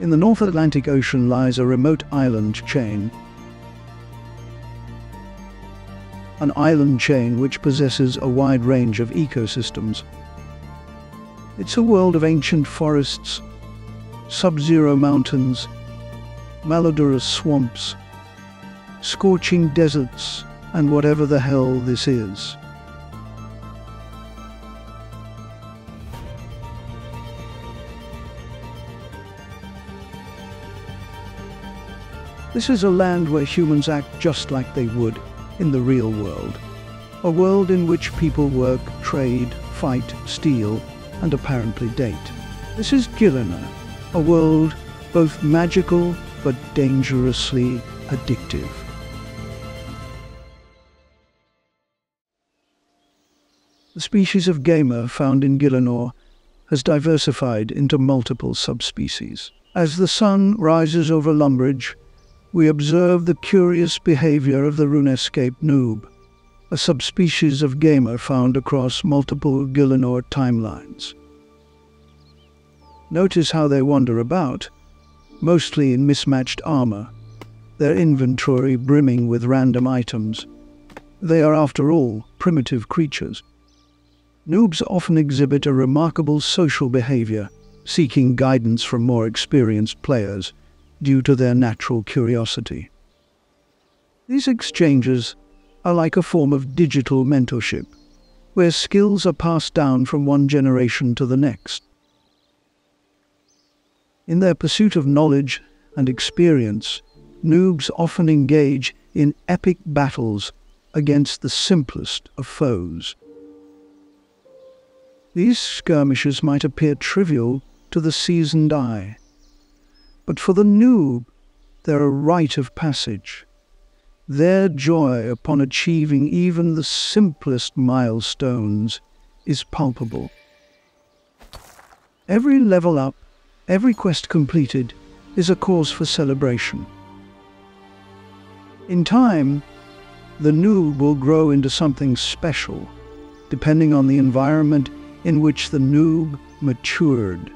In the North Atlantic Ocean lies a remote island chain. An island chain which possesses a wide range of ecosystems. It's a world of ancient forests, sub-zero mountains, malodorous swamps, scorching deserts, and whatever the hell this is. This is a land where humans act just like they would in the real world. A world in which people work, trade, fight, steal, and apparently date. This is Gielinor, a world both magical but dangerously addictive. The species of gamer found in Gielinor has diversified into multiple subspecies. As the sun rises over Lumbridge, we observe the curious behavior of the runescape noob, a subspecies of gamer found across multiple Gielinor timelines. Notice how they wander about, mostly in mismatched armor, their inventory brimming with random items. They are, after all, primitive creatures. Noobs often exhibit a remarkable social behavior, seeking guidance from more experienced players due to their natural curiosity. These exchanges are like a form of digital mentorship, where skills are passed down from one generation to the next. In their pursuit of knowledge and experience, noobs often engage in epic battles against the simplest of foes. These skirmishes might appear trivial to the seasoned eye, but for the noob, they're a rite of passage. Their joy upon achieving even the simplest milestones is palpable. Every level up, every quest completed, is a cause for celebration. In time, the noob will grow into something special, depending on the environment in which the noob matured.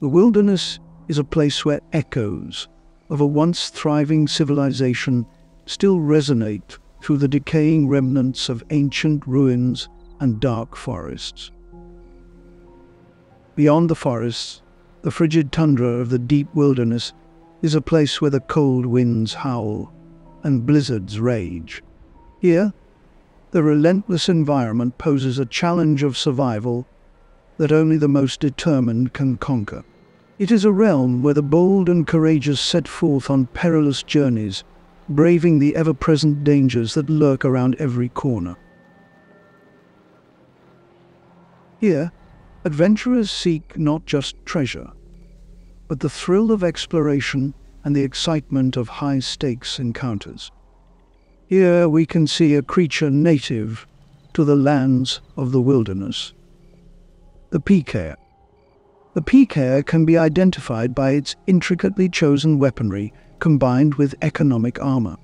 The wilderness is a place where echoes of a once thriving civilization still resonate through the decaying remnants of ancient ruins and dark forests. Beyond the forests, the frigid tundra of the deep wilderness is a place where the cold winds howl and blizzards rage. Here, the relentless environment poses a challenge of survival that only the most determined can conquer. It is a realm where the bold and courageous set forth on perilous journeys, braving the ever-present dangers that lurk around every corner. Here, adventurers seek not just treasure, but the thrill of exploration and the excitement of high-stakes encounters. Here we can see a creature native to the lands of the wilderness. The PKer. The PKer can be identified by its intricately chosen weaponry combined with economic armor.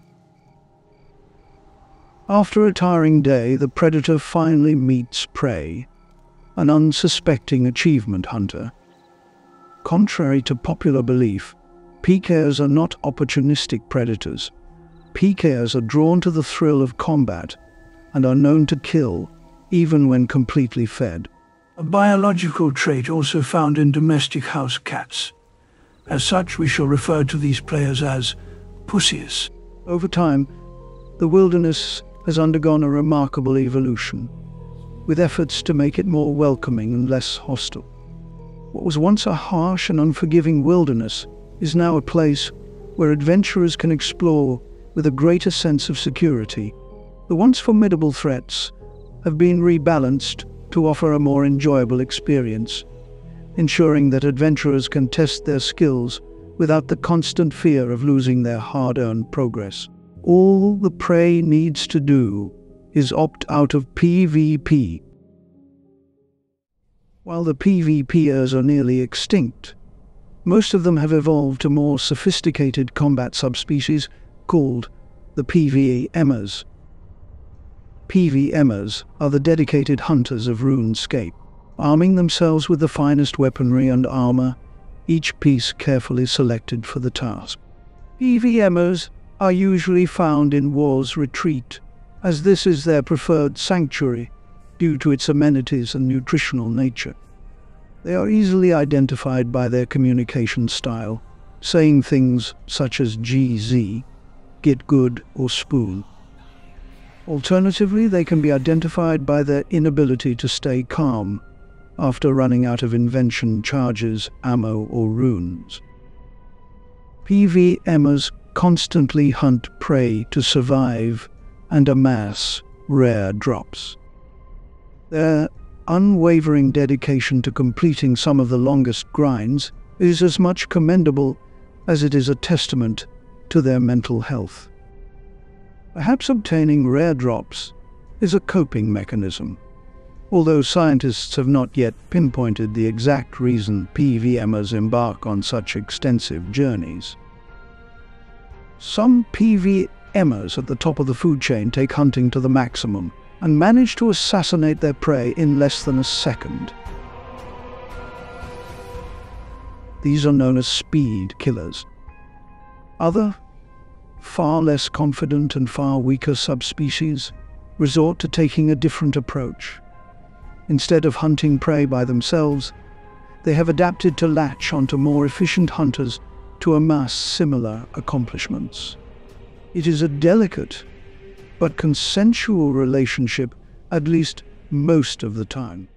After a tiring day, the predator finally meets prey, an unsuspecting achievement hunter. Contrary to popular belief, PKers are not opportunistic predators. PKers are drawn to the thrill of combat and are known to kill, even when completely fed. A biological trait also found in domestic house cats. As such, we shall refer to these players as pussies. Over time, the wilderness has undergone a remarkable evolution, with efforts to make it more welcoming and less hostile. What was once a harsh and unforgiving wilderness is now a place where adventurers can explore with a greater sense of security. The once formidable threats have been rebalanced to offer a more enjoyable experience, ensuring that adventurers can test their skills without the constant fear of losing their hard-earned progress. All the prey needs to do is opt out of PvP. While the PvPers are nearly extinct, Most of them have evolved to more sophisticated combat subspecies called the PVMers. PVMers are the dedicated hunters of RuneScape, arming themselves with the finest weaponry and armor, each piece carefully selected for the task. PVMers are usually found in War's Retreat, as this is their preferred sanctuary due to its amenities and nutritional nature. They are easily identified by their communication style, saying things such as GZ, get good, or spoon. Alternatively, they can be identified by their inability to stay calm after running out of invention charges, ammo, or runes. PVMers constantly hunt prey to survive and amass rare drops. Their unwavering dedication to completing some of the longest grinds is as much commendable as it is a testament to their mental health. Perhaps obtaining rare drops is a coping mechanism, although scientists have not yet pinpointed the exact reason PVMers embark on such extensive journeys. Some PVMers at the top of the food chain take hunting to the maximum and manage to assassinate their prey in less than a second. These are known as speed killers. Other far less confident and far weaker subspecies resort to taking a different approach. Instead of hunting prey by themselves, they have adapted to latch onto more efficient hunters to amass similar accomplishments. It is a delicate but consensual relationship at least most of the time.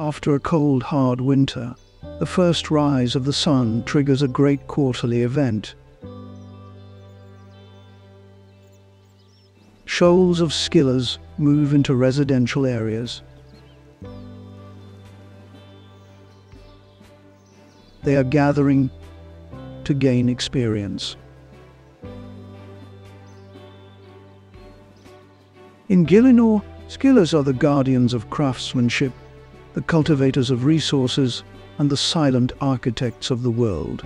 After a cold, hard winter, the first rise of the sun triggers a great quarterly event. Shoals of skillers move into residential areas. They are gathering to gain experience. In Gielinor, skillers are the guardians of craftsmanship the cultivators of resources, and the silent architects of the world.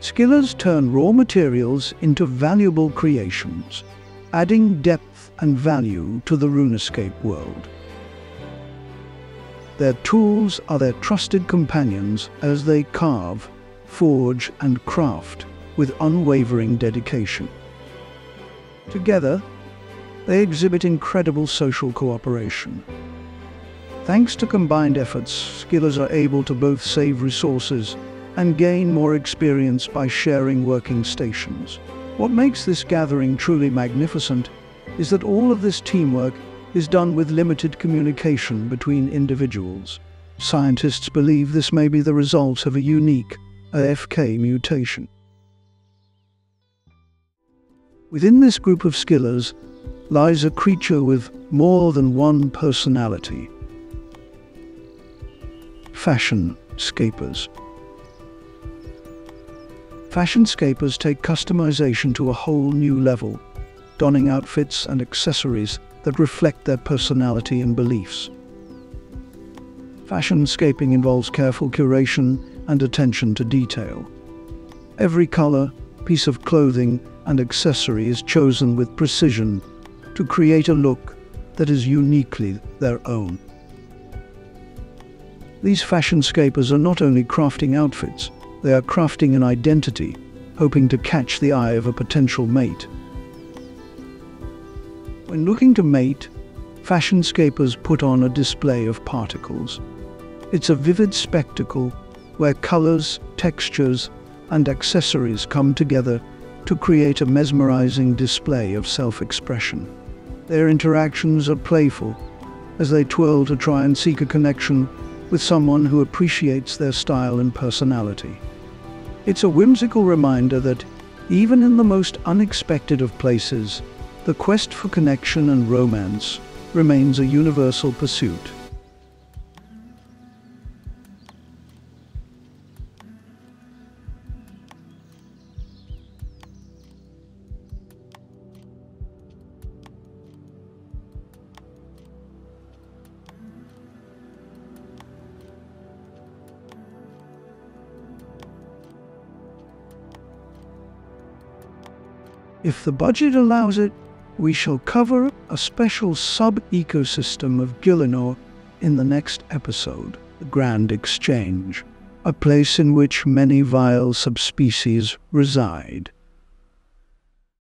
Skillers turn raw materials into valuable creations, adding depth and value to the RuneScape world. Their tools are their trusted companions as they carve, forge and craft with unwavering dedication. Together, they exhibit incredible social cooperation, Thanks to combined efforts, skillers are able to both save resources and gain more experience by sharing working stations. What makes this gathering truly magnificent is that all of this teamwork is done with limited communication between individuals. Scientists believe this may be the result of a unique AFK mutation. Within this group of skillers lies a creature with more than one personality fashion scapers. Fashion scapers take customization to a whole new level, donning outfits and accessories that reflect their personality and beliefs. Fashion scaping involves careful curation and attention to detail. Every color, piece of clothing, and accessory is chosen with precision to create a look that is uniquely their own. These fashion scapers are not only crafting outfits, they are crafting an identity, hoping to catch the eye of a potential mate. When looking to mate, fashion scapers put on a display of particles. It's a vivid spectacle where colors, textures, and accessories come together to create a mesmerizing display of self-expression. Their interactions are playful as they twirl to try and seek a connection with someone who appreciates their style and personality. It's a whimsical reminder that, even in the most unexpected of places, the quest for connection and romance remains a universal pursuit. If the budget allows it, we shall cover a special sub-ecosystem of Gielinor in the next episode, the Grand Exchange, a place in which many vile subspecies reside.